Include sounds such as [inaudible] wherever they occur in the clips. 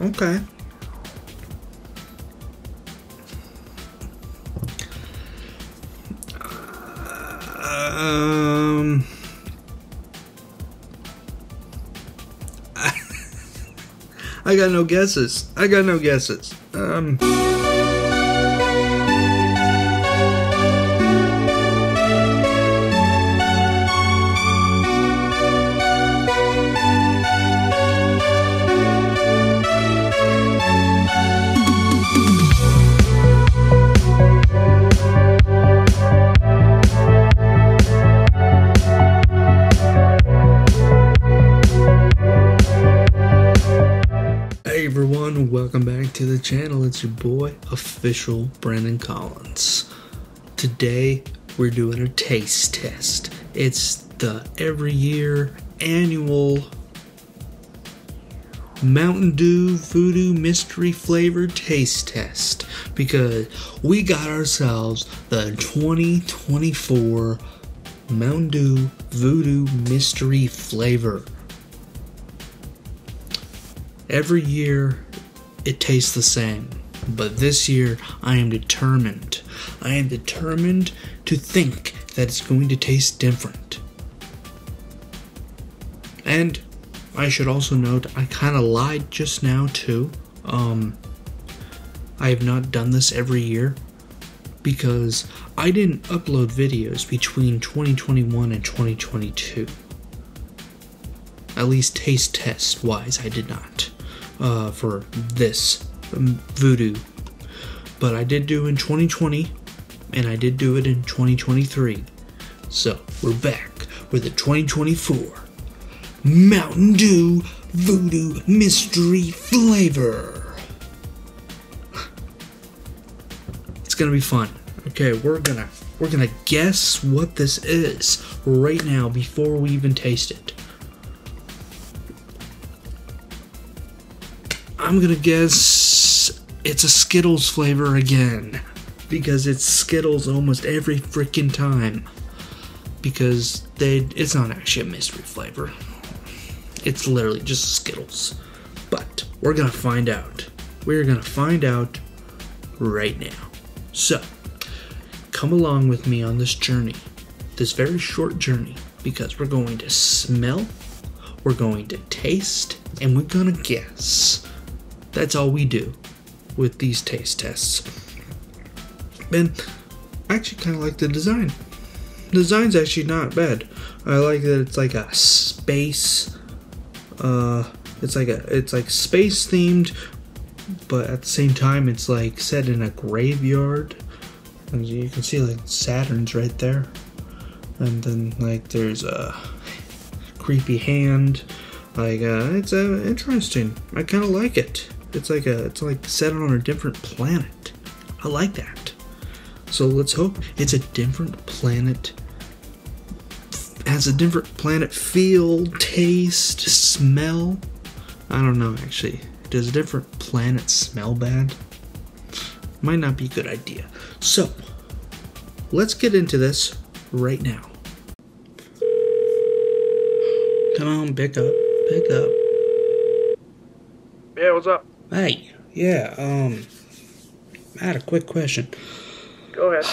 Okay. Um. [laughs] I got no guesses. I got no guesses. Um. Hey everyone, welcome back to the channel. It's your boy, official Brandon Collins. Today we're doing a taste test. It's the every year annual Mountain Dew VooDEW Mystery Flavor Taste Test because we got ourselves the 2024 Mountain Dew VooDEW Mystery Flavor. Every year it tastes the same, but this year I am determined. I am determined to think that it's going to taste different. And I should also note I kind of lied just now too. Um I have not done this every year because I didn't upload videos between 2021 and 2022. At least taste test wise, I did not uh, for this um, VooDEW. But I did do in 2020, and I did do it in 2023. So we're back with the 2024 Mountain Dew VooDEW Mystery Flavor. [laughs] It's gonna be fun. Okay, we're gonna we're gonna guess what this is right now before we even taste it. I'm gonna guess it's a Skittles flavor again. Because it's Skittles almost every freaking time. Because they it's not actually a mystery flavor. It's literally just Skittles. But we're gonna find out. We're gonna find out right now. So come along with me on this journey. This very short journey. Because we're going to smell, we're going to taste, and we're gonna guess. That's all we do with these taste tests. And I actually kind of like the design. The design's actually not bad. I like that it's like a space. Uh, it's like a it's like space themed, but at the same time it's like set in a graveyard. And you can see like Saturn's right there, and then like there's a creepy hand. Like uh, it's uh, interesting. I kind of like it. It's like a it's like set on a different planet. I like that. So let's hope it's a different planet. Has a different planet feel, taste, smell. I don't know actually. Does a different planet smell bad? Might not be a good idea. So let's get into this right now. Come on, pick up, pick up. Yeah, what's up? Hey, yeah, um, I had a quick question. Go ahead.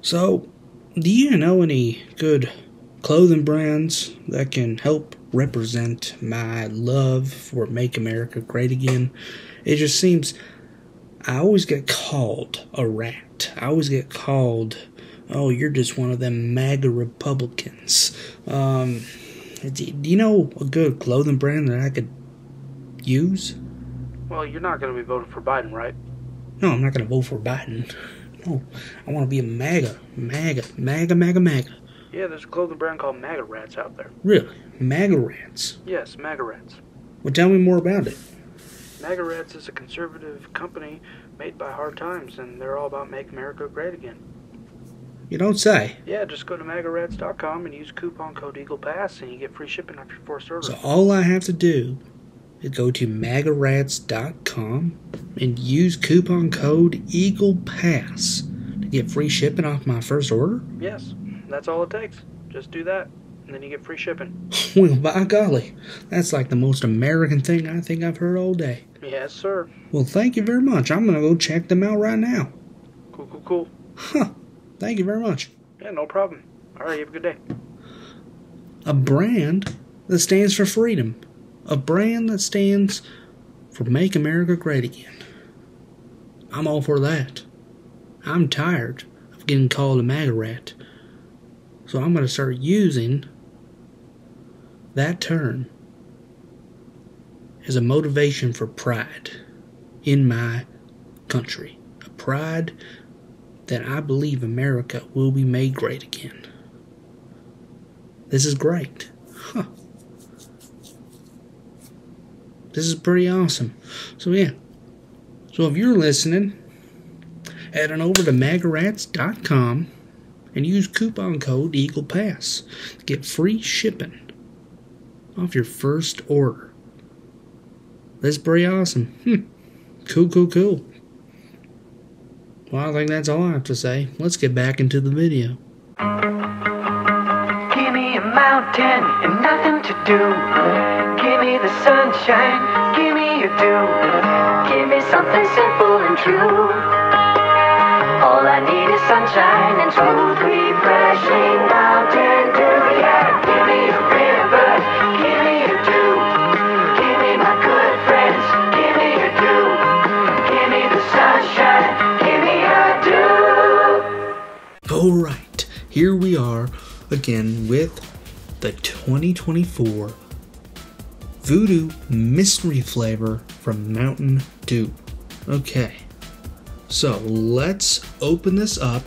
So, do you know any good clothing brands that can help represent my love for Make America Great Again? It just seems I always get called a rat. I always get called, oh, you're just one of them MAGA Republicans. Um, do do you know a good clothing brand that I could use? Well, you're not going to be voting for Biden, right? No, I'm not going to vote for Biden. No, I want to be a MAGA, MAGA, MAGA, MAGA, MAGA. Yeah, there's a clothing brand called MAGA Rats out there. Really? MAGA rats. Yes, MAGA Rats. Well, tell me more about it. MAGA Rats is a conservative company made by Hard Times, and they're all about Make America Great Again. You don't say. Yeah, just go to magarats.com and use coupon code EaglePass, and you get free shipping on your first order. So all I have to do go to magarats.com and use coupon code EaglePass to get free shipping off my first order? Yes, that's all it takes. Just do that, and then you get free shipping. [laughs] Well, by golly, that's like the most American thing I think I've heard all day. Yes, sir. Well, thank you very much. I'm gonna go check them out right now. Cool, cool, cool. Huh. Thank you very much. Yeah, no problem. All right, you have a good day. A brand that stands for freedom. A brand that stands for make America great again. I'm all for that. I'm tired of getting called a MAGA rat. So I'm going to start using that term as a motivation for pride in my country. A pride that I believe America will be made great again. This is great. Huh. This is pretty awesome. So, yeah. So, if you're listening, head on over to magarats.com and use coupon code EaglePass to get free shipping off your first order. That's pretty awesome. Hmm. Cool, cool, cool. Well, I think that's all I have to say. Let's get back into the video. Give me a mountain and nothing to do. Give me the sunshine, your dew. Give me something simple and true. All I need is sunshine and smooth, refreshing mountain dew. Yeah, give me a river, give me a dew. Give me my good friends, give me a dew. Give me the sunshine, give me a dew. All right, here we are again with the 2024 VooDEW Mystery Flavor from Mountain Dew. Okay, so let's open this up.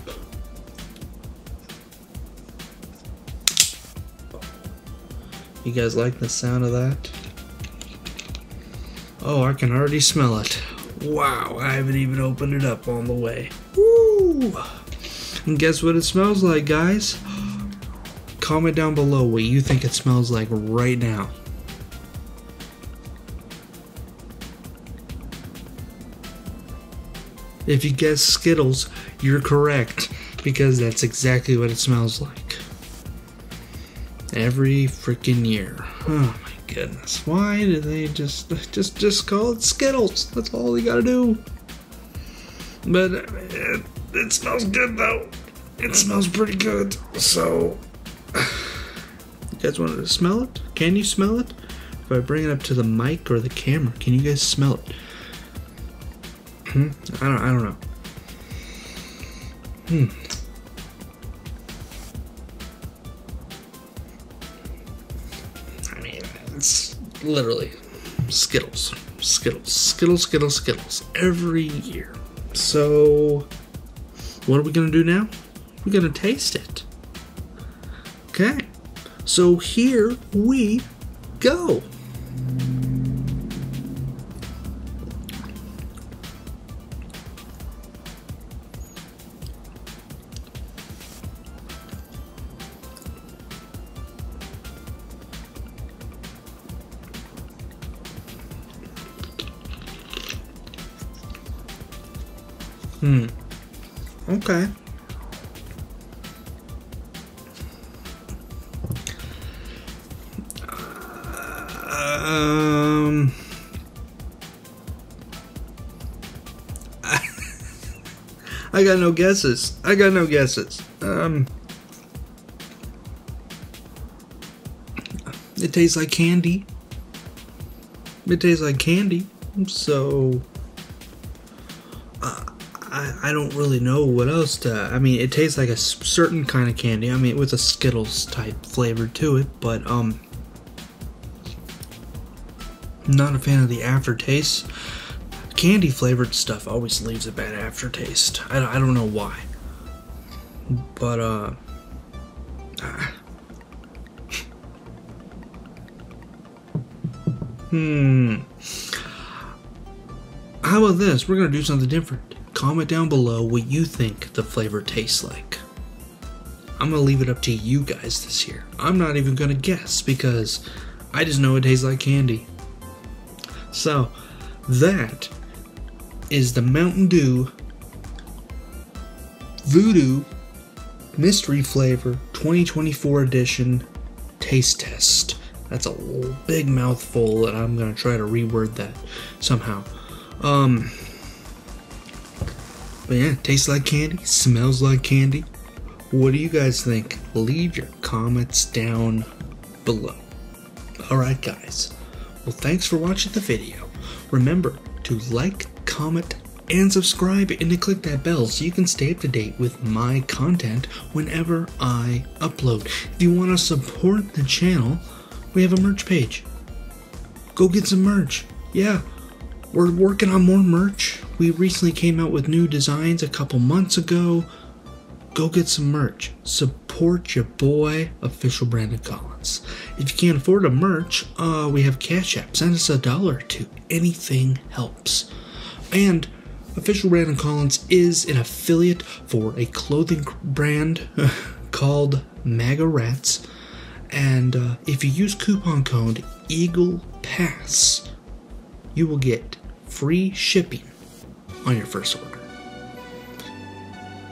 You guys like the sound of that? Oh, I can already smell it. Wow, I haven't even opened it up on the way. Woo! And guess what it smells like, guys? Comment down below what you think it smells like right now. If you guess Skittles, you're correct because that's exactly what it smells like. Every freaking year. Oh my goodness. Why do they just just just call it Skittles? That's all you got to do. But uh, it, it smells good though. It smells pretty good. So, [sighs] you guys wanted to smell it? Can you smell it? If I bring it up to the mic or the camera, can you guys smell it? Hmm? I don't. I don't know. Hmm. I mean, it's literally Skittles, Skittles, Skittles, Skittles, Skittles every year. So, what are we gonna do now? We're gonna taste it. Okay. So here we go. Hmm. Okay. Um. [laughs] I got no guesses. I got no guesses. Um. It tastes like candy. It tastes like candy. So. I, I don't really know what else to. I mean, it tastes like a certain kind of candy. I mean, with a Skittles type flavor to it, but um, not a fan of the aftertaste. Candy flavored stuff always leaves a bad aftertaste. I, I don't know why, but uh, ah. [sighs] hmm. How about this? We're gonna do something different. Comment down below what you think the flavor tastes like. I'm gonna leave it up to you guys this year. I'm not even gonna guess because I just know it tastes like candy. So, that is the Mountain Dew VooDEW Mystery Flavor 2024 Edition Taste Test. That's a big mouthful, and I'm gonna try to reword that somehow. Um, but yeah, tastes like candy, smells like candy. What do you guys think? Leave your comments down below. Alright, guys. Well, thanks for watching the video. Remember to like, comment, and subscribe and to click that bell so you can stay up to date with my content whenever I upload. If you want to support the channel, we have a merch page. Go get some merch. Yeah, we're working on more merch. We recently came out with new designs a couple months ago. Go get some merch. Support your boy, official Brandon Collins. If you can't afford a merch, uh, we have Cash App. Send us a dollar or two. Anything helps. And official Brandon Collins is an affiliate for a clothing brand [laughs] called MAGA Rats. And uh, if you use coupon code Eagle Pass, you will get free shipping on your first order.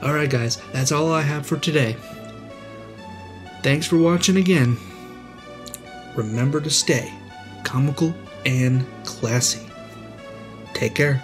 Alright, guys, that's all I have for today. Thanks for watching again. Remember to stay comical and classy. Take care.